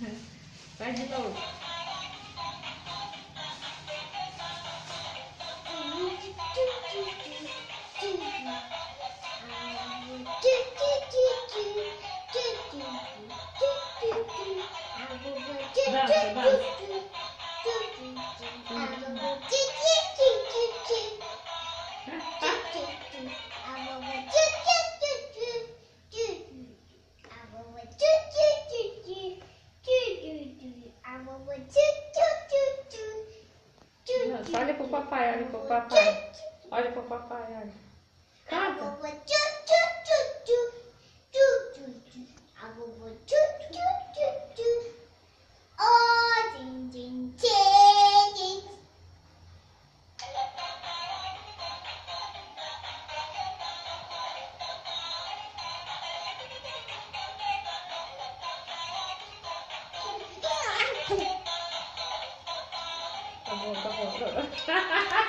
Vai de novo. Dança, dança. Dança. Olha pro papai, olha pro papai. Olha pro papai, olha. Canta. 哈哈哈哈哈哈